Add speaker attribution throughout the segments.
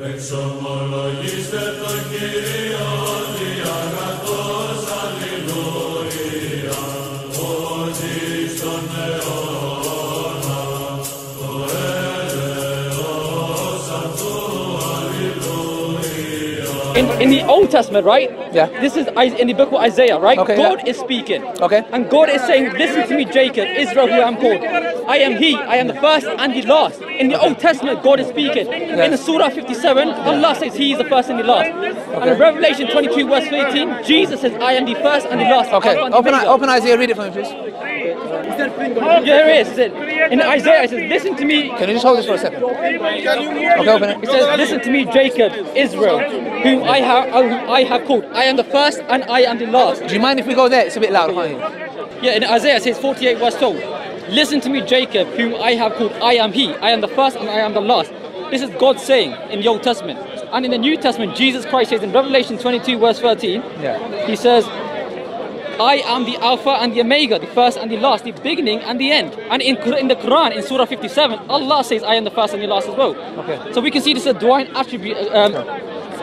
Speaker 1: Εξομολογήστε τον Κύριο διαγαθός αλληλούια,
Speaker 2: In, the Old Testament, right?
Speaker 3: Yeah.
Speaker 2: This is in the book of Isaiah, right?
Speaker 3: Okay,
Speaker 2: God
Speaker 3: yeah.
Speaker 2: is speaking.
Speaker 3: Okay.
Speaker 2: And God is saying, Listen to me, Jacob, Israel, who I am called. I am He, I am the first and the last. In the Old Testament, God is speaking. In the Surah 57, Allah says He is the first and the last. And in Revelation 22, verse 13, Jesus says, I am the first and the last.
Speaker 3: Okay,
Speaker 2: Alpha and the
Speaker 3: open,
Speaker 2: Omega."
Speaker 3: open Isaiah, read it for me, please.
Speaker 2: Yeah, it is. It says- In Isaiah, it says, Listen to me,
Speaker 3: Can you just hold this for a second? Okay, open it.
Speaker 2: It says, "Listen to me, Jacob, Israel, whom I have, uh, whom I have called. I am the first and I am the last."
Speaker 3: Do you mind if we go there? It's a bit loud, can't?
Speaker 2: Yeah, in Isaiah it says 48 verse 12. Listen to me, Jacob, whom I have called. I am He. I am the first and I am the last. This is God saying in the Old Testament, and in the New Testament, Jesus Christ says in Revelation 22 verse 13.
Speaker 3: Yeah.
Speaker 2: He says. I am the Alpha and the Omega, the first and the last, the beginning and the end. And in, in the Quran, in Surah 57, Allah says, I am the first and the last as well.
Speaker 3: Okay.
Speaker 2: So we can see this is a divine attribute. Um,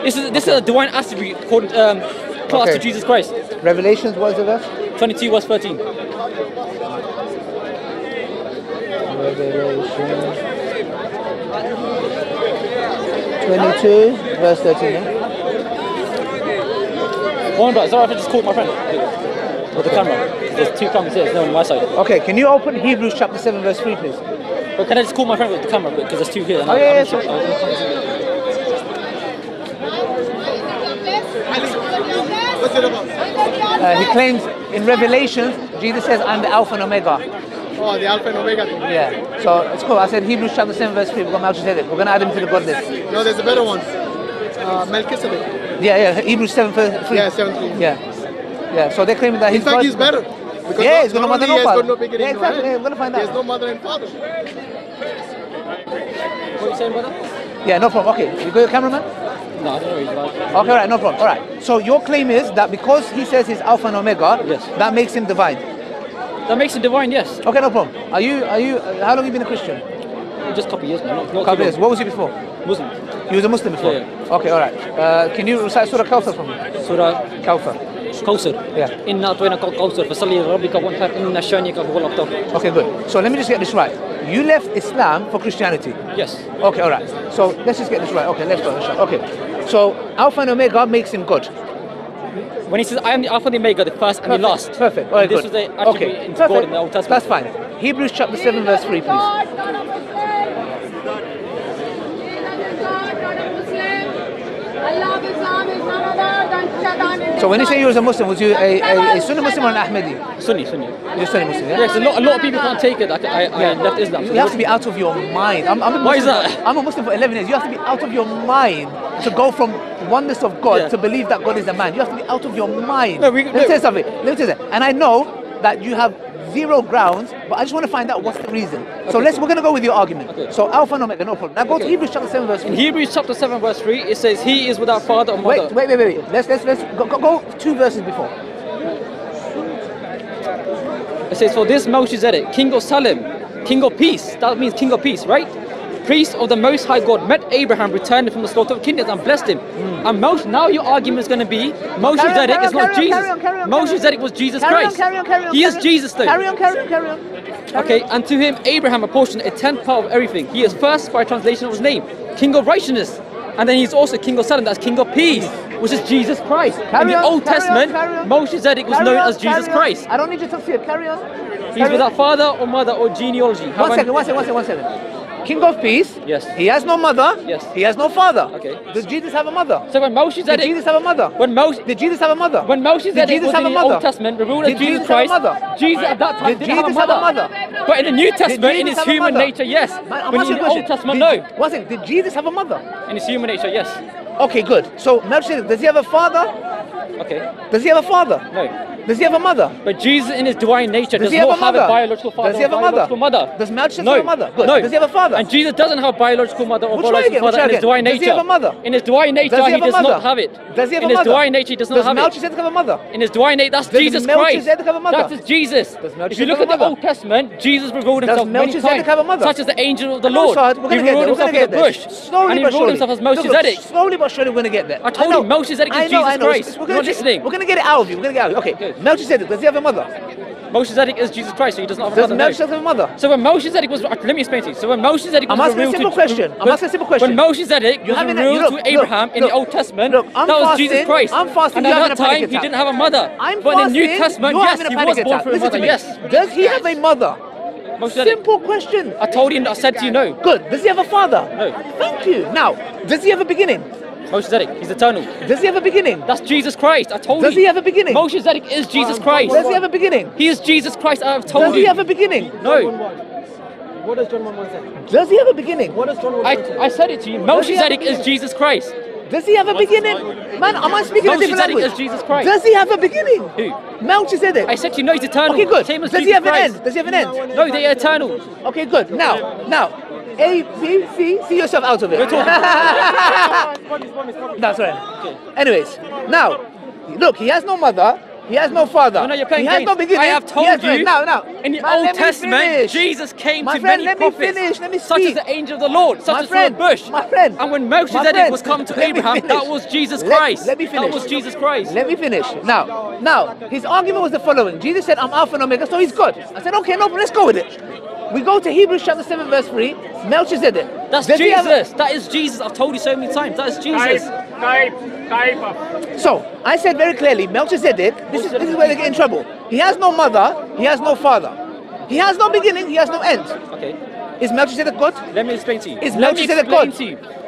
Speaker 2: this is this is a divine attribute called um, class
Speaker 3: Okay.
Speaker 2: to Jesus Christ.
Speaker 3: Revelations, what is the verse?
Speaker 2: 22 verse 13.
Speaker 3: Revelation 22, verse 13. Yeah?
Speaker 2: One minute, sorry if I just caught my friend. With the camera. There's two cameras here, there's no one on my side.
Speaker 3: Okay, can you open Hebrews chapter 7, verse 3, please?
Speaker 2: But can I just call my friend with the camera quick? Because there's two here. and
Speaker 3: Oh,
Speaker 2: I-
Speaker 3: yeah, yeah,
Speaker 2: sorry. sure-
Speaker 3: sure.
Speaker 2: I don't know.
Speaker 3: Uh, he claims in Revelations, Jesus says, I'm the Alpha and Omega.
Speaker 4: Oh, the Alpha and Omega thing.
Speaker 3: Yeah, so it's cool. I said Hebrews chapter 7, verse 3, we've got Melchizedek. We're going to add him to the God list.
Speaker 4: No, there's a better one. Uh, Melchizedek.
Speaker 3: Yeah, yeah, Hebrews 7, verse 3.
Speaker 4: Yeah, 7 3.
Speaker 3: Yeah. Yeah, so they're claiming that
Speaker 4: In
Speaker 3: he's
Speaker 4: fact, he's better. Because
Speaker 3: Yeah,
Speaker 4: not-
Speaker 3: he's got no mother,
Speaker 4: only
Speaker 3: no father.
Speaker 4: no
Speaker 3: Yeah, exactly,
Speaker 4: end.
Speaker 3: yeah, we're gonna find
Speaker 4: He
Speaker 3: out.
Speaker 4: has no mother and father.
Speaker 2: What are you saying, brother?
Speaker 3: Yeah, no problem. Okay, you got your cameraman?
Speaker 2: No, I don't know what he's.
Speaker 3: Okay, all right, no problem. All right. So your claim is that because he says he's Alpha and Omega,
Speaker 2: Yes.
Speaker 3: that makes him divine.
Speaker 2: That makes it divine, yes.
Speaker 3: Okay, no problem. Are you, are you, uh, how long have you been a Christian?
Speaker 2: Just a couple years, man. Not, not
Speaker 3: couple years. What was you before?
Speaker 2: Muslim.
Speaker 3: You was a Muslim before?
Speaker 2: Yeah,
Speaker 3: Okay, all right. Uh, can you recite Surah Kawthar for me?
Speaker 2: Surah
Speaker 3: Kawthar.
Speaker 2: Kausar.
Speaker 3: Yeah.
Speaker 2: Inna atwayna Kausar, fasalli rabbika wanhar, inna shanika huwa al
Speaker 3: Okay, good. So let me just get this right. You left Islam for Christianity.
Speaker 2: Yes.
Speaker 3: Okay, all right. So let's just get this right. Okay, let's go. Inshallah. Okay. So Alpha and Omega makes him good.
Speaker 2: When he says, I am the Alpha and the Omega, the first and
Speaker 3: Perfect.
Speaker 2: the last.
Speaker 3: Perfect. All right,
Speaker 2: this
Speaker 3: good.
Speaker 2: Was
Speaker 3: okay.
Speaker 2: in God in the Old Testament.
Speaker 3: That's fine. Hebrews chapter 7, verse 3, please. Allah Islam so when you say you was a Muslim, was you a, a, a Sunni Muslim or an Ahmadi?
Speaker 2: Sunni, Sunni.
Speaker 3: You're a Sunni Muslim, yeah?
Speaker 2: Yes, a lot, a lot of people can't take it. that I, I, I left Islam.
Speaker 3: So You have to be out of your mind. I'm, I'm a
Speaker 2: Why is
Speaker 3: Muslim
Speaker 2: that?
Speaker 3: for- I'm a Muslim for 11 years. You have to be out of your mind to go from oneness of God
Speaker 2: Yeah.
Speaker 3: to believe that God is a man. You have to be out of your mind.
Speaker 2: No, we-
Speaker 3: Let me
Speaker 2: no.
Speaker 3: tell you something. Let me tell you something. And I know that you have zero grounds, but I just want to find out what's the reason. so let's we're gonna go with your argument.
Speaker 2: Okay.
Speaker 3: So Alpha and Omega, no problem. Now go to Hebrews chapter 7, verse
Speaker 2: In
Speaker 3: 3.
Speaker 2: Hebrews chapter 7 verse 3, it says, He is without father or mother.
Speaker 3: Wait, wait, wait, wait, wait. Let's let's let's go, go, go two verses before.
Speaker 2: It says, For this Melchizedek, king of Salem, king of peace, that means king of peace, right? Priest of the Most High God, met Abraham returning from the slaughter of kingdoms and blessed him. Hmm. And Melch, now your argument is going to be Melchizedek
Speaker 3: carry
Speaker 2: is
Speaker 3: on,
Speaker 2: not
Speaker 3: carry on,
Speaker 2: Jesus.
Speaker 3: carry on, carry on,
Speaker 2: Melchizedek was Jesus
Speaker 3: Carry on,
Speaker 2: Christ.
Speaker 3: carry on, carry on.
Speaker 2: he is
Speaker 3: carry on.
Speaker 2: Jesus though.
Speaker 3: Carry on, carry on, carry on. Carry
Speaker 2: Okay,
Speaker 3: on.
Speaker 2: and to him Abraham apportioned a tenth part of everything. He is first by translation of his name, King of Righteousness. And then he's also King of Salem, that's King of Peace, which is Jesus Christ.
Speaker 3: Carry
Speaker 2: In the
Speaker 3: on,
Speaker 2: Old
Speaker 3: carry on,
Speaker 2: Testament,
Speaker 3: carry on.
Speaker 2: Melchizedek was
Speaker 3: Carry
Speaker 2: known
Speaker 3: on,
Speaker 2: as Jesus
Speaker 3: carry on.
Speaker 2: Christ.
Speaker 3: I don't need you to it. Carry on.
Speaker 2: He's
Speaker 3: Carry on.
Speaker 2: without father or mother or genealogy.
Speaker 3: One second, one second, one second, one second. King of peace.
Speaker 2: Yes.
Speaker 3: He has no mother.
Speaker 2: Yes.
Speaker 3: He has no father.
Speaker 2: Okay.
Speaker 3: Does Jesus have a mother?
Speaker 2: So when
Speaker 3: Did Jesus have a mother?
Speaker 2: when Mel-
Speaker 3: Did Jesus have a mother?
Speaker 2: when Melchizedek
Speaker 3: Did Jesus
Speaker 2: was
Speaker 3: have
Speaker 2: in
Speaker 3: a
Speaker 2: the
Speaker 3: mother?
Speaker 2: Old Testament, revealed as
Speaker 3: Did
Speaker 2: Jesus
Speaker 3: Jesus have a
Speaker 2: Christ,
Speaker 3: mother?
Speaker 2: Jesus at that time
Speaker 3: Did
Speaker 2: didn't
Speaker 3: Jesus have a
Speaker 2: mother. But in the New Testament, in his human nature, yes.
Speaker 3: Man,
Speaker 2: when in the Old. Testament, no.
Speaker 3: One second. Did Jesus have a mother?
Speaker 2: In his human nature, yes.
Speaker 3: Okay, good. So Melchizedek, does he have a father?
Speaker 2: Okay.
Speaker 3: Does he have a father?
Speaker 2: No.
Speaker 3: Does he have a mother?
Speaker 2: But Jesus in his divine nature
Speaker 3: does,
Speaker 2: does
Speaker 3: he have
Speaker 2: not
Speaker 3: a
Speaker 2: have a biological father.
Speaker 3: Does he have a mother?
Speaker 2: mother.
Speaker 3: Does Melchizedek
Speaker 2: no.
Speaker 3: have a mother? Good.
Speaker 2: No.
Speaker 3: Does he have a father?
Speaker 2: And Jesus doesn't have a biological mother or
Speaker 3: Which
Speaker 2: biological father in his divine nature.
Speaker 3: Does he have a mother?
Speaker 2: In his divine nature,
Speaker 3: does he, he
Speaker 2: does not have it.
Speaker 3: Does he have a mother?
Speaker 2: In his divine nature, he does not
Speaker 3: does
Speaker 2: have Melchizedek it.
Speaker 3: Does Melchizedek have a mother?
Speaker 2: In his divine nature, that's
Speaker 3: does
Speaker 2: Jesus Christ.
Speaker 3: Does Melchizedek have a mother?
Speaker 2: That is Jesus.
Speaker 3: Does Melchizedek if
Speaker 2: you look at the Old Testament, Jesus revealed himself many times, such as the angel of the Lord. He revealed himself in the bush, and he revealed himself as Melchizedek.
Speaker 3: Slowly but surely, we're going to get there.
Speaker 2: I told you, Melchizedek is Jesus Christ not listening.
Speaker 3: We're going to get it out of you. We're going to get it out of you. Okay.
Speaker 2: Good.
Speaker 3: Melchizedek, does he have a mother?
Speaker 2: Melchizedek is Jesus Christ, so he does not have a mother. Does
Speaker 3: Melchizedek have a mother?
Speaker 2: So when Melchizedek was... Let me explain to you. So when Melchizedek was...
Speaker 3: I'm asking a simple
Speaker 2: to,
Speaker 3: question. I'm asking a simple question.
Speaker 2: When Melchizedek
Speaker 3: you
Speaker 2: was revealed to Abraham look, in
Speaker 3: look,
Speaker 2: the Old Testament, that
Speaker 3: fasting, was
Speaker 2: Jesus Christ.
Speaker 3: I'm fasting.
Speaker 2: And at that time, he didn't have a mother.
Speaker 3: I'm
Speaker 2: but in the New Testament, yes, he was born through a mother. Yes.
Speaker 3: Does he have a mother? Simple question.
Speaker 2: I told you, I said to you no.
Speaker 3: Good. Does he have a father?
Speaker 2: No.
Speaker 3: Thank you. Now, does he have a beginning?
Speaker 2: Oh, Moshe Zedek. He's eternal.
Speaker 3: Does he have a beginning?
Speaker 2: That's Jesus Christ. I told
Speaker 3: Does
Speaker 2: you.
Speaker 3: Does he have a beginning?
Speaker 2: Moshe Zedek is Jesus Christ.
Speaker 3: Does he have a beginning?
Speaker 2: He is Jesus Christ. I have told
Speaker 3: Does
Speaker 2: you.
Speaker 3: Does he have a beginning?
Speaker 2: No.
Speaker 5: What does John 1 say?
Speaker 3: Does he have a beginning?
Speaker 5: What does John 1
Speaker 2: I,
Speaker 5: say?
Speaker 2: I said it to you. Melchizedek is Jesus Christ.
Speaker 3: Does he have a beginning? Man, am I speaking a different language?
Speaker 2: Melchizedek is Jesus Christ.
Speaker 3: Does he have a beginning?
Speaker 2: Who?
Speaker 3: Melchizedek.
Speaker 2: I said to you, no, he's eternal.
Speaker 3: Okay, good. Does
Speaker 2: Jesus
Speaker 3: he have
Speaker 2: Christ.
Speaker 3: an end? Does he have an end?
Speaker 2: No, they're eternal.
Speaker 3: Okay, good. Now, now, a, B, C, see yourself out of it. That's right. Anyways, now, look, he has no mother. He has no father.
Speaker 2: No, no, you're playing
Speaker 3: he
Speaker 2: games.
Speaker 3: Has no beginning.
Speaker 2: I have told
Speaker 3: has,
Speaker 2: you.
Speaker 3: now, now.
Speaker 2: In the
Speaker 3: Man,
Speaker 2: Old Testament, Jesus came
Speaker 3: my
Speaker 2: to
Speaker 3: friend,
Speaker 2: many prophets,
Speaker 3: finish,
Speaker 2: such as the angel of the Lord, such
Speaker 3: my
Speaker 2: as
Speaker 3: friend,
Speaker 2: Bush.
Speaker 3: My friend.
Speaker 2: And when Melchizedek was come to Abraham, that was Jesus Christ.
Speaker 3: Let, let, me finish.
Speaker 2: That was Jesus Christ.
Speaker 3: Let me finish. Now, now, his argument was the following. Jesus said, "I'm Alpha and Omega," so he's God. I said, "Okay, no, let's go with it." We go to Hebrews chapter 7, verse 3. Melchizedek.
Speaker 2: That's
Speaker 3: Jesus. A...
Speaker 2: That is Jesus. I've told you so many times. That is Jesus.
Speaker 3: So, I said very clearly, Melchizedek, this is, this is where they get in trouble. He has no mother, he has no father. He has no beginning, he has no end.
Speaker 2: Okay.
Speaker 3: Is Melchizedek God?
Speaker 2: Let me explain to you.
Speaker 3: Is Melchizedek God?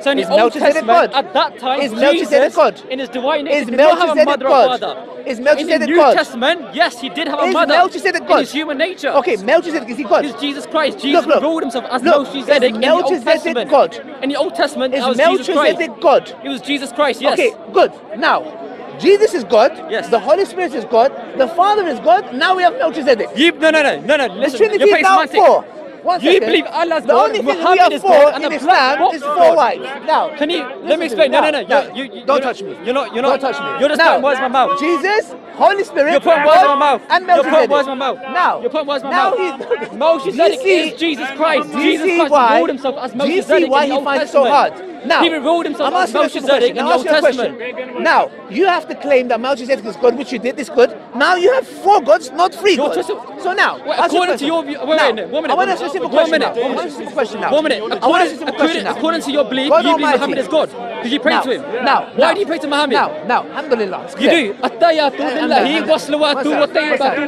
Speaker 2: So in
Speaker 3: is
Speaker 2: the Old Testament,
Speaker 3: God?
Speaker 2: at that time,
Speaker 3: is
Speaker 2: Jesus
Speaker 3: God?
Speaker 2: in his divine nature,
Speaker 3: is
Speaker 2: did not have a mother
Speaker 3: God?
Speaker 2: father.
Speaker 3: Is Melchizedek God?
Speaker 2: In the New
Speaker 3: God?
Speaker 2: Testament, yes, he did have a
Speaker 3: is
Speaker 2: mother.
Speaker 3: Melchizedek God?
Speaker 2: In his human nature.
Speaker 3: Okay, Melchizedek, is he God?
Speaker 2: He's Jesus Christ. Jesus
Speaker 3: look,
Speaker 2: revealed himself as
Speaker 3: look,
Speaker 2: Melchizedek,
Speaker 3: Melchizedek
Speaker 2: in the Old Testament.
Speaker 3: God?
Speaker 2: In the Old Testament,
Speaker 3: is Melchizedek God?
Speaker 2: It was Jesus Christ, yes.
Speaker 3: Okay, good. Now, Jesus is God.
Speaker 2: Yes.
Speaker 3: The Holy Spirit is God. The Father is God. Now we have Melchizedek.
Speaker 2: You, no, no, no, no, no. Listen,
Speaker 3: the
Speaker 2: Trinity
Speaker 3: is now four. One
Speaker 2: you
Speaker 3: second.
Speaker 2: believe Allah's
Speaker 3: the
Speaker 2: God, Muhammad is God, and
Speaker 3: in Islam
Speaker 2: what?
Speaker 3: is four wives. Now,
Speaker 2: can you let me explain? No, no, no.
Speaker 3: no
Speaker 2: you, you,
Speaker 3: don't touch me.
Speaker 2: You're not. You're not.
Speaker 3: Don't touch me.
Speaker 2: You're just
Speaker 3: now,
Speaker 2: putting words in my mouth.
Speaker 3: Jesus, Holy Spirit.
Speaker 2: You're putting words in my mouth.
Speaker 3: And
Speaker 2: You're putting words in my mouth.
Speaker 3: Now,
Speaker 2: you're putting words in my
Speaker 3: now
Speaker 2: mouth.
Speaker 3: Moses.
Speaker 2: is Jesus Christ. Jesus Christ called himself as Melchizedek.
Speaker 3: Do you see why he finds it so hard? Now,
Speaker 2: he revealed himself
Speaker 3: I'm asking
Speaker 2: Melchizedek in the Old Testament.
Speaker 3: Now, you have to claim that Melchizedek is God, which you did is good. Now you have four gods, not three gods.
Speaker 2: Just,
Speaker 3: so now,
Speaker 2: wait, according to your view, wait,
Speaker 3: now,
Speaker 2: wait, one minute,
Speaker 3: I want a specific
Speaker 2: one
Speaker 3: question
Speaker 2: minute,
Speaker 3: now.
Speaker 2: One
Speaker 3: minute, question now.
Speaker 2: One minute. According, according, according to your belief,
Speaker 3: God
Speaker 2: you believe Muhammad is God. Did you pray
Speaker 3: now,
Speaker 2: to him? Yeah.
Speaker 3: Now,
Speaker 2: why
Speaker 3: now,
Speaker 2: do you pray to Muhammad?
Speaker 3: Now, now, alhamdulillah.
Speaker 2: You do. Attayatu eh,
Speaker 3: billahi
Speaker 2: wa salawatu wa tayyibatu.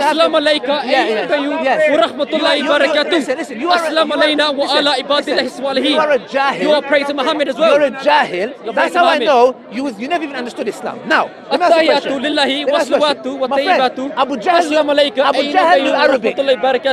Speaker 2: Assalamu alayka eh,
Speaker 3: ayyatayu
Speaker 2: wa rahmatullahi wa barakatuh. Assalamu alayna wa ala ibadillahi salihin.
Speaker 3: You are
Speaker 2: praying to Muhammad as well.
Speaker 3: You're a jahil.
Speaker 2: You're
Speaker 3: That's how
Speaker 2: Muhammad.
Speaker 3: I know you, you never even understood Islam. Now, let me ask
Speaker 2: wa
Speaker 3: a question. Lillahi,
Speaker 2: wassalatu,
Speaker 3: Abu Jahl,
Speaker 2: Assalamu alaikum.
Speaker 3: Abu Jahl knew Arabic.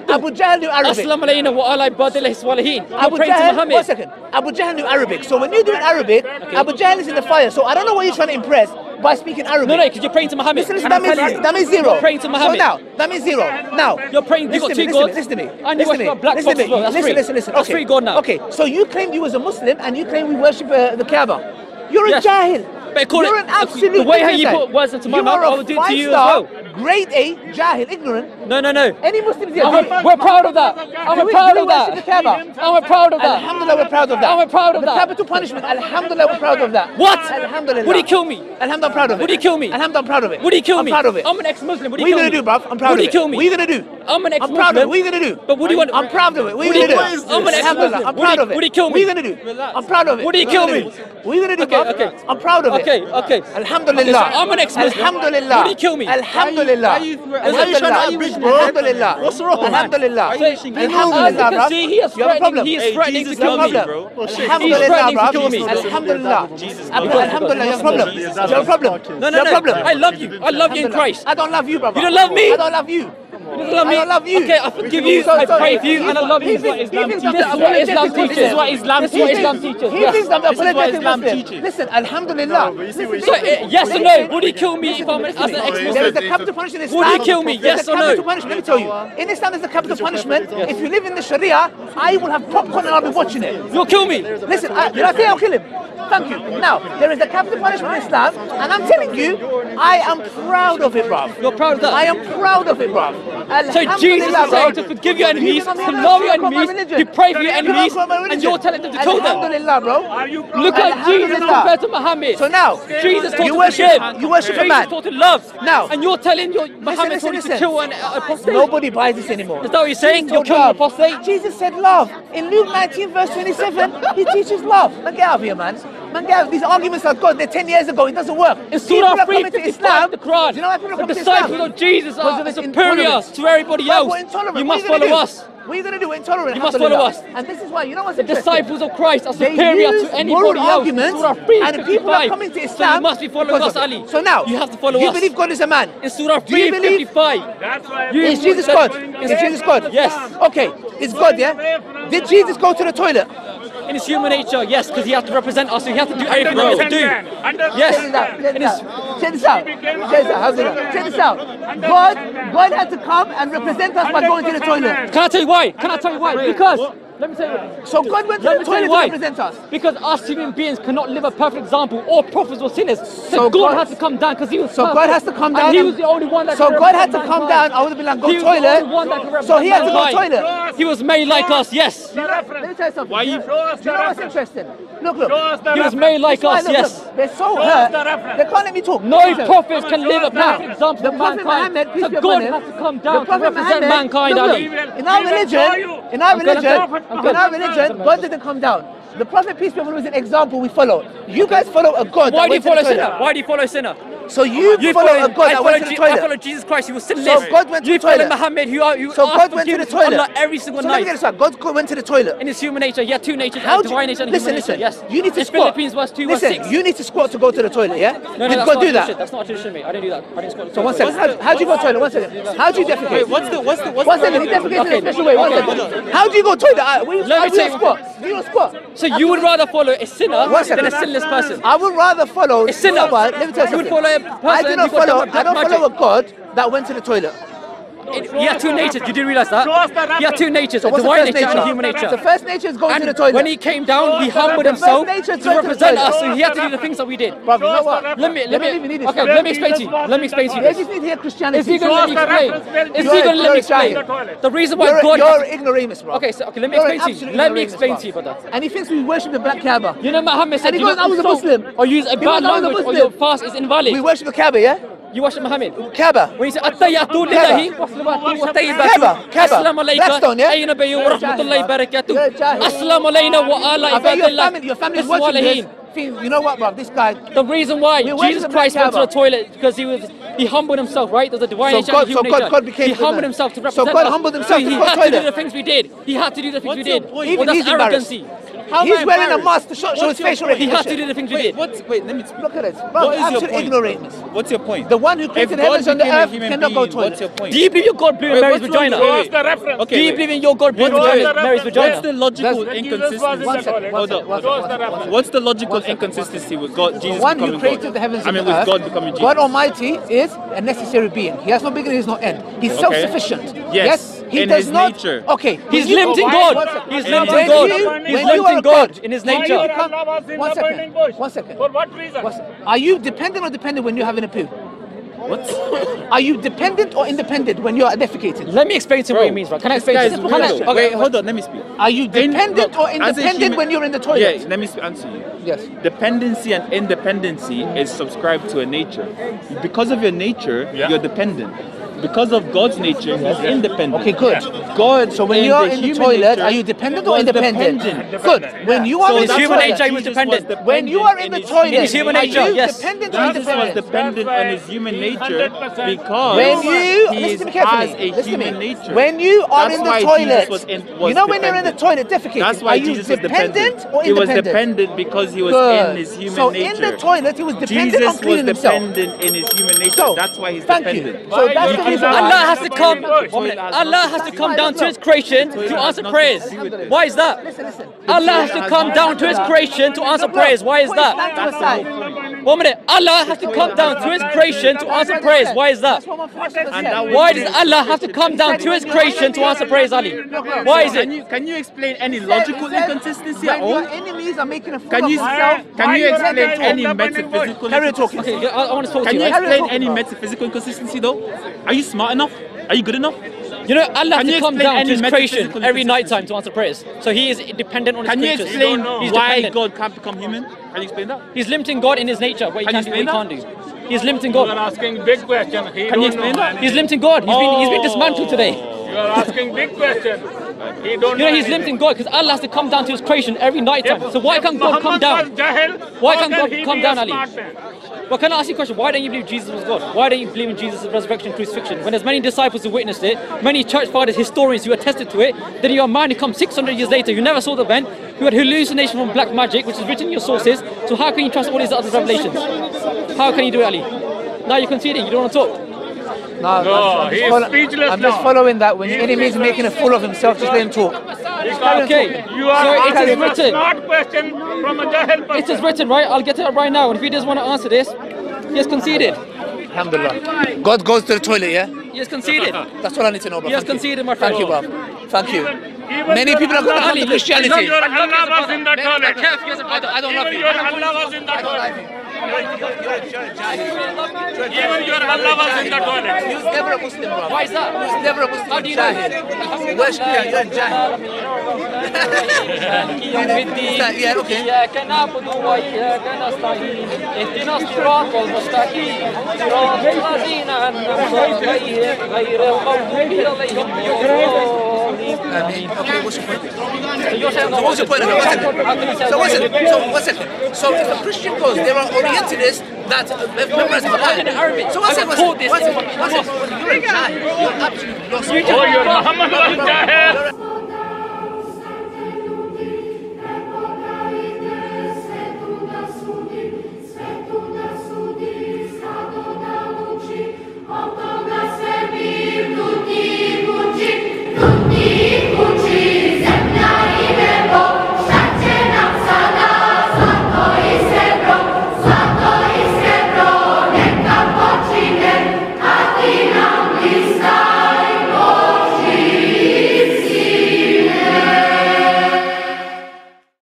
Speaker 3: Abu Jahl knew Arabic.
Speaker 2: Assalamu alaikum wa ala ibadillahi swalihin.
Speaker 3: Abu Jahl, one second. Abu Jahl knew Arabic. So when you do it Arabic, Abu Jahl is in the fire. So I don't know what you're trying to impress by speaking Arabic.
Speaker 2: No, no, because you're praying to Muhammad.
Speaker 3: Listen, listen that, means,
Speaker 2: you,
Speaker 3: that means
Speaker 2: 0 praying to Muhammad.
Speaker 3: So now, that means zero. Now,
Speaker 2: you're praying. You got two gods.
Speaker 3: Listen to me.
Speaker 2: And you worship black
Speaker 3: listen
Speaker 2: box. Well. That's
Speaker 3: listen, listen, listen.
Speaker 2: That's
Speaker 3: okay.
Speaker 2: free God now.
Speaker 3: Okay, so you claim you was a Muslim and you claim we worship uh, the Kaaba. You're a yes. jahil
Speaker 2: but
Speaker 3: you're an absolute the
Speaker 2: way how you put words into my mouth, I will do it to you as well.
Speaker 3: Grade A, jahil, ignorant.
Speaker 2: No, no, no.
Speaker 3: Any Muslims here?
Speaker 2: We're proud of that.
Speaker 3: I'm
Speaker 2: proud of that. I'm proud of that.
Speaker 3: Alhamdulillah, we're proud of that.
Speaker 2: I'm proud of that.
Speaker 3: The capital punishment. Alhamdulillah, we're proud of that.
Speaker 2: What?
Speaker 3: Alhamdulillah.
Speaker 2: Would he kill me?
Speaker 3: Alhamdulillah, I'm proud of it.
Speaker 2: Would he kill me?
Speaker 3: Alhamdulillah, I'm proud of it.
Speaker 2: Would he kill me?
Speaker 3: I'm proud of it.
Speaker 2: I'm an ex-Muslim.
Speaker 3: What are you going
Speaker 2: to
Speaker 3: do, bruv? I'm proud of it. What are you going to do?
Speaker 2: I'm an ex-Muslim.
Speaker 3: I'm proud of it. What are you gonna do?
Speaker 2: But what do you want?
Speaker 3: I'm proud of it. What are you gonna do?
Speaker 2: I'm an ex-Muslim.
Speaker 3: I'm proud of it.
Speaker 2: What do you kill me?
Speaker 3: What are you gonna do? I'm proud of it. What do you
Speaker 2: kill me?
Speaker 3: What are you gonna do?
Speaker 2: Okay, okay.
Speaker 3: I'm proud of it.
Speaker 2: Okay, okay.
Speaker 3: Alhamdulillah.
Speaker 2: I'm an ex-Muslim.
Speaker 3: Alhamdulillah.
Speaker 2: What do you kill me?
Speaker 3: Alhamdulillah. Alhamdulillah.
Speaker 5: What's wrong?
Speaker 3: Alhamdulillah. Alhamdulillah,
Speaker 2: uh,
Speaker 3: bro.
Speaker 2: See, he is threatening. He is threatening to kill me,
Speaker 6: bro.
Speaker 3: Alhamdulillah, bro. Alhamdulillah. Alhamdulillah, your problem. Your problem.
Speaker 2: No, no, no. I love you. I love you in Christ.
Speaker 3: I don't love you, bro.
Speaker 2: You don't love me.
Speaker 3: I don't love you.
Speaker 2: Because I, mean,
Speaker 3: I love you.
Speaker 2: Okay, I forgive you. I pray for you, and I love you. This is what Islam teaches. This is what Islam teaches.
Speaker 6: This is what Islam teaches.
Speaker 3: Listen, Alhamdulillah.
Speaker 2: Eh, yes or no? Would he kill me if I'm as an ex-Muslim?
Speaker 3: There is a capital punishment in Islam.
Speaker 2: Would he kill me? Yes or no?
Speaker 3: Let me tell you. In Islam, there's a capital punishment. If you live in the Sharia, I will have popcorn and I'll be watching it.
Speaker 2: You'll kill me.
Speaker 3: Listen, I, did I say I'll kill him? Thank you. Now, there is a capital punishment in Islam, and I'm telling you, I am proud of it, bruv.
Speaker 2: You're proud of that?
Speaker 3: I am proud of it, bruv.
Speaker 2: So Jesus is saying to forgive your enemies, to love your enemies, to pray for your enemies, and you're telling them to kill them.
Speaker 3: Bro.
Speaker 2: Look at Jesus compared to Muhammad.
Speaker 3: So now,
Speaker 2: Jesus taught
Speaker 3: you
Speaker 2: to
Speaker 3: worship,
Speaker 2: forgive.
Speaker 3: You worship a man.
Speaker 2: Jesus taught to love.
Speaker 3: Now.
Speaker 2: And you're telling your Muhammad to kill an apostate.
Speaker 3: Nobody buys this anymore.
Speaker 2: Is that what you're saying? You're killing apostate?
Speaker 3: Jesus said love. In Luke 19 verse 27, he teaches love. Now get out of here, man. These arguments are good. They're 10 years ago. It doesn't work.
Speaker 2: In Surah 355, the Quran,
Speaker 3: you know why people are
Speaker 2: the disciples of Jesus are
Speaker 3: of
Speaker 2: superior to everybody else. You must follow us.
Speaker 3: We're going to do intolerant.
Speaker 2: You must follow us.
Speaker 3: And this is why, you know what's
Speaker 2: The disciples of Christ are superior to anybody else.
Speaker 3: Arguments, and people are coming to Islam.
Speaker 2: So you must be following us, Ali.
Speaker 3: So now,
Speaker 2: you have to follow
Speaker 3: you
Speaker 2: us.
Speaker 3: You believe God is a man.
Speaker 2: In Surah 3,
Speaker 3: That's
Speaker 2: why you
Speaker 3: is Jesus God? Is Jesus God?
Speaker 2: Yes.
Speaker 3: Okay, it's God, yeah? Did Jesus go to the toilet?
Speaker 2: In his human nature, yes, because he has to represent us, so he has to do everything he has to do. Yes.
Speaker 3: Check this out. Check this out. Check this out. Check this out. Check this out. God, God had to come and represent us by going to the toilet.
Speaker 2: Can I tell you why? Can I tell you why? Because let me tell you.
Speaker 3: So God went to
Speaker 2: Let
Speaker 3: the toilet to represent us.
Speaker 2: Because us human beings cannot live a perfect example or prophets were sinners. So,
Speaker 3: so
Speaker 2: God,
Speaker 3: God,
Speaker 2: had to come down because he was
Speaker 3: So
Speaker 2: perfect.
Speaker 3: God has to come down.
Speaker 2: And he was the only one that
Speaker 3: So God had to come down. I would have been like, go
Speaker 2: he
Speaker 3: toilet. so he had to go toilet.
Speaker 2: He was made like us, yes.
Speaker 3: Let me tell you something.
Speaker 6: Why you?
Speaker 3: You know what's interesting? Look, look.
Speaker 2: He was made like us, yes.
Speaker 3: They're so hurt. They can't let me talk.
Speaker 2: No prophets can live a perfect example
Speaker 3: the
Speaker 2: mankind. So God had to come down to represent mankind,
Speaker 3: In our religion, in our religion,
Speaker 2: uh,
Speaker 3: in our religion, uh, God didn't come down. The Prophet, peace be upon him, is an example we follow. You guys follow a God.
Speaker 2: Why do you follow
Speaker 3: a
Speaker 2: sinner? Why do you follow a sinner?
Speaker 3: So oh you,
Speaker 2: you
Speaker 3: follow,
Speaker 2: follow
Speaker 3: a God
Speaker 2: I
Speaker 3: that went to the
Speaker 2: Je toilet. I follow Jesus Christ, He was sinless.
Speaker 3: So God went to
Speaker 2: you
Speaker 3: the toilet.
Speaker 2: You follow Muhammad, You are you.
Speaker 3: so God went to the toilet.
Speaker 2: Allah every single
Speaker 3: so night. Let me get this right. God went to the toilet.
Speaker 2: In His human nature, He had two natures,
Speaker 3: How
Speaker 2: divine nature and
Speaker 3: listen, listen,
Speaker 2: yes.
Speaker 3: You need to
Speaker 2: in
Speaker 3: squat.
Speaker 2: Philippians verse 2,
Speaker 3: listen, verse
Speaker 2: 6.
Speaker 3: you need to squat to go to the toilet, yeah?
Speaker 2: No, no,
Speaker 3: Did God do that?
Speaker 2: That's not a tradition, mate. I don't do that. I didn't squat.
Speaker 3: So one second. How, do you go to the toilet? One second. How do you defecate?
Speaker 6: Wait, what's the, what's the, what's
Speaker 3: one second. He defecates in a special way. One second. How do you go to the uh, toilet?
Speaker 2: Let me tell you
Speaker 3: what. Do you squat?
Speaker 2: So you would rather follow a sinner than a sinless person?
Speaker 3: I would rather follow
Speaker 2: a sinner.
Speaker 3: Let me tell you. I do not follow. I don't
Speaker 2: magic.
Speaker 3: follow a god that went to the toilet.
Speaker 2: It, he had two natures. You didn't realize that. He had two natures:
Speaker 3: so
Speaker 2: a divine
Speaker 3: nature,
Speaker 2: nature, and human nature.
Speaker 3: The first nature is going and to the toilet.
Speaker 2: When he came down, he humbled himself to represent us. So he had to do the things that we did.
Speaker 3: Brother, you know what?
Speaker 2: Let me, let
Speaker 3: me,
Speaker 2: okay, let me explain to you. Let me explain to you.
Speaker 3: They just need to hear Christianity.
Speaker 2: Is he going to let me explain? Is he going to let me explain? The reason why God.
Speaker 3: You're ignoramus, bro.
Speaker 2: Okay, so okay, let me explain to you. Let me explain to you, brother.
Speaker 3: And he thinks we worship the black Kaaba.
Speaker 2: You know Muhammad said.
Speaker 3: And he goes, I was a Muslim.
Speaker 2: Or use a bad language, or your fast is invalid.
Speaker 3: We worship the Kaaba, yeah?
Speaker 2: You worship Muhammad.
Speaker 3: Kaaba.
Speaker 2: When you say
Speaker 3: At-Tayyatu Lillahi,
Speaker 2: Kaaba. Kaaba. Assalamu alaikum. Ayna
Speaker 3: bayu wa rahmatullahi
Speaker 2: barakatuh. Assalamu alaikum
Speaker 3: wa ala
Speaker 2: ibadillah.
Speaker 3: Your family is watching this. You know what, Mark? This guy.
Speaker 2: The reason why Jesus Christ went to the toilet because he was he humbled himself, right? There's a divine
Speaker 3: so
Speaker 2: nature.
Speaker 3: God, so God, God became
Speaker 2: he humbled himself to represent
Speaker 3: So
Speaker 2: God
Speaker 3: humbled himself.
Speaker 2: Us.
Speaker 3: To
Speaker 2: he had to do the things we did. He had to do the things
Speaker 6: What's we
Speaker 2: did. Well, that's arrogancy.
Speaker 6: How
Speaker 3: He's wearing a mask to show, show his facial
Speaker 6: point? expression.
Speaker 2: He had to do the things
Speaker 6: wait,
Speaker 2: we
Speaker 6: did. wait, let me speak.
Speaker 3: Look at it. Bro,
Speaker 6: what is your point?
Speaker 3: ignorance.
Speaker 6: What's your point?
Speaker 3: The one who created heaven and the earth cannot go to
Speaker 6: What's your point?
Speaker 2: Do you believe your God blew in Mary's vagina?
Speaker 6: What's the reference? Okay,
Speaker 2: do you believe in your God blew in Mary's vagina?
Speaker 6: What's the logical inconsistency? What's the logical inconsistency with God, Jesus
Speaker 3: one who created the heavens
Speaker 6: I mean,
Speaker 3: and
Speaker 6: the
Speaker 3: earth,
Speaker 6: God becoming Jesus.
Speaker 3: God Almighty is a necessary being. He has no beginning, he has no end. He's self-sufficient.
Speaker 6: Yes
Speaker 3: he
Speaker 6: in
Speaker 3: does
Speaker 6: his
Speaker 3: not,
Speaker 6: nature.
Speaker 3: Okay,
Speaker 2: he's
Speaker 3: you,
Speaker 2: limiting God. He's limiting God. He's limiting God in his nature.
Speaker 3: One second. One second.
Speaker 1: For what reason?
Speaker 3: Are you dependent or dependent when you have an appeal?
Speaker 6: What?
Speaker 3: Are you dependent or independent when you are defecated?
Speaker 2: Let me explain to you what it means, bro. Can I explain
Speaker 6: guys,
Speaker 3: to
Speaker 2: okay,
Speaker 6: Wait, hold on, let me speak.
Speaker 3: Are you dependent
Speaker 6: in,
Speaker 3: or independent
Speaker 6: human,
Speaker 3: when you're in the toilet?
Speaker 6: Yeah, let me answer you.
Speaker 3: Yes.
Speaker 6: Dependency and independency is subscribed to a nature. Because of your nature, yeah. you're dependent because of God's nature, He's independent.
Speaker 3: Okay, good.
Speaker 6: God.
Speaker 3: So when
Speaker 6: you
Speaker 3: are in the toilet, are you dependent or independent?
Speaker 6: Dependent.
Speaker 3: Good. When you are
Speaker 6: so
Speaker 3: in the
Speaker 6: toilet,
Speaker 2: human
Speaker 3: toilet,
Speaker 2: nature was dependent.
Speaker 3: When you are in the toilet,
Speaker 2: in his human nature, are
Speaker 3: you
Speaker 2: yes.
Speaker 3: dependent or
Speaker 6: Jesus was dependent on his human nature because
Speaker 3: when you
Speaker 6: he
Speaker 3: is to
Speaker 6: has a human nature.
Speaker 3: When you are in the toilet,
Speaker 6: was in, was
Speaker 3: you know when you're in the toilet difficult.
Speaker 6: That's why
Speaker 3: are you
Speaker 6: Jesus
Speaker 3: dependent,
Speaker 6: dependent
Speaker 3: or independent?
Speaker 6: He was dependent because he was
Speaker 3: good.
Speaker 6: in his human
Speaker 3: so
Speaker 6: nature.
Speaker 3: So in the toilet, he was dependent
Speaker 6: Jesus
Speaker 3: on cleaning himself.
Speaker 6: Jesus was dependent in his human nature.
Speaker 3: So,
Speaker 6: That's why he's dependent.
Speaker 3: So that's
Speaker 2: Allah has to come. Allah has to come down to His creation to answer prayers. Why is that? Allah has to come down to His creation to answer prayers. Why is that? One minute. Allah has to come down to His creation to answer prayers. Why is that? Why does Allah have to come down to His creation to answer prayers, Ali? Why is it?
Speaker 6: can you explain any logical inconsistency at all?
Speaker 3: enemies are making a fool
Speaker 6: Can you can you explain any metaphysical?
Speaker 3: Carry on talking.
Speaker 2: Okay, I, I want to talk to
Speaker 6: Can
Speaker 2: you.
Speaker 6: you
Speaker 2: right?
Speaker 3: Carry on
Speaker 6: explain any metaphysical inconsistency though? Are you smart enough? Are you good enough?
Speaker 2: You know, Allah has
Speaker 6: Can
Speaker 2: to come
Speaker 6: explain
Speaker 2: down
Speaker 6: any
Speaker 2: to His creation
Speaker 6: metaphysical
Speaker 2: every night time to answer prayers. So He is dependent on His
Speaker 6: Can you
Speaker 2: creatures.
Speaker 6: explain
Speaker 2: He's
Speaker 6: why
Speaker 2: dependent.
Speaker 6: God can't become human? Can you explain that?
Speaker 2: He's limiting God in His nature. What He
Speaker 6: Can
Speaker 2: can,
Speaker 6: you
Speaker 2: do, what He
Speaker 6: explain
Speaker 2: can't do. He's limiting
Speaker 1: You are
Speaker 2: God.
Speaker 1: asking big question. He
Speaker 6: Can you
Speaker 1: don't
Speaker 6: explain
Speaker 1: know.
Speaker 6: that?
Speaker 2: He's limiting God. He's been he's been dismantled today.
Speaker 1: You are asking big question. He don't
Speaker 2: You know, he's
Speaker 1: anything.
Speaker 2: limiting God because Allah has to come down to His creation every night time.
Speaker 1: If-
Speaker 2: So why
Speaker 1: if
Speaker 2: can't God come
Speaker 1: Muhammad
Speaker 2: down?
Speaker 1: was Jahil,
Speaker 2: Why
Speaker 1: how
Speaker 2: can't
Speaker 1: can
Speaker 2: God
Speaker 1: he
Speaker 2: come
Speaker 1: be
Speaker 2: down, Ali?
Speaker 1: smart man?
Speaker 2: Well, can I ask you a question? Why don't you believe Jesus was God? Why don't you believe in Jesus' resurrection, crucifixion? When there's many disciples who witnessed it, many church fathers, historians who attested to it, then you're a man who comes 600 years later, you never saw the event, who had hallucination from black magic, which is written in your sources. So how can you trust all these other revelations? How can you do it, Ali? Now you're conceding, you don't want to talk.
Speaker 3: No,
Speaker 1: No,
Speaker 3: I'm,
Speaker 1: he
Speaker 3: just follow-
Speaker 1: speechless
Speaker 3: I'm just following that. When your
Speaker 1: He is
Speaker 3: enemies are making a fool of himself, just let him talk.
Speaker 2: Okay,
Speaker 1: You are
Speaker 2: so it
Speaker 1: asking
Speaker 2: is
Speaker 1: a
Speaker 2: written.
Speaker 1: smart question from a Jahil person.
Speaker 2: It is written, right? I'll get to it right now. And if he doesn't want to answer this, he has conceded.
Speaker 3: Alhamdulillah. God goes to the toilet, yeah?
Speaker 2: He has conceded.
Speaker 3: That's all I need to know, bro.
Speaker 2: He has
Speaker 3: Thank you.
Speaker 2: conceded, my friend.
Speaker 3: Thank you, bro. Thank you.
Speaker 1: Even
Speaker 3: Many people are going to
Speaker 1: Allah-
Speaker 3: come Christianity.
Speaker 1: Even your Allah was in the toilet.
Speaker 3: I don't, I don't love
Speaker 1: Even your Allah was in the toilet. Even your Allah was in the toilet.
Speaker 3: He was never a Muslim, bro.
Speaker 2: Why is that?
Speaker 3: He was never a Muslim.
Speaker 2: How do you know?
Speaker 3: Jahil. You're a Jahil. Yeah, okay.
Speaker 2: إياك نعبد وإياك نستعين اهدنا الصراط المستقيم صراط الذين أنعمت عليهم غير المغضوب عليهم ولا الضالين
Speaker 3: Okay, what's your point?
Speaker 2: So you're saying
Speaker 3: So what's your point? One second.
Speaker 2: How can you say
Speaker 3: So one
Speaker 2: that?
Speaker 3: second. So one second. So if a Christian goes, there are Orientalists that uh, memorize the
Speaker 2: in Arabic.
Speaker 3: Quran. So one
Speaker 2: I
Speaker 3: second.
Speaker 2: was
Speaker 3: One
Speaker 2: taught
Speaker 3: second.
Speaker 2: this
Speaker 3: One
Speaker 2: in
Speaker 3: second. One second. You're a Jahil. You're absolutely lost.
Speaker 1: Oh, your Muhammad was Jahil.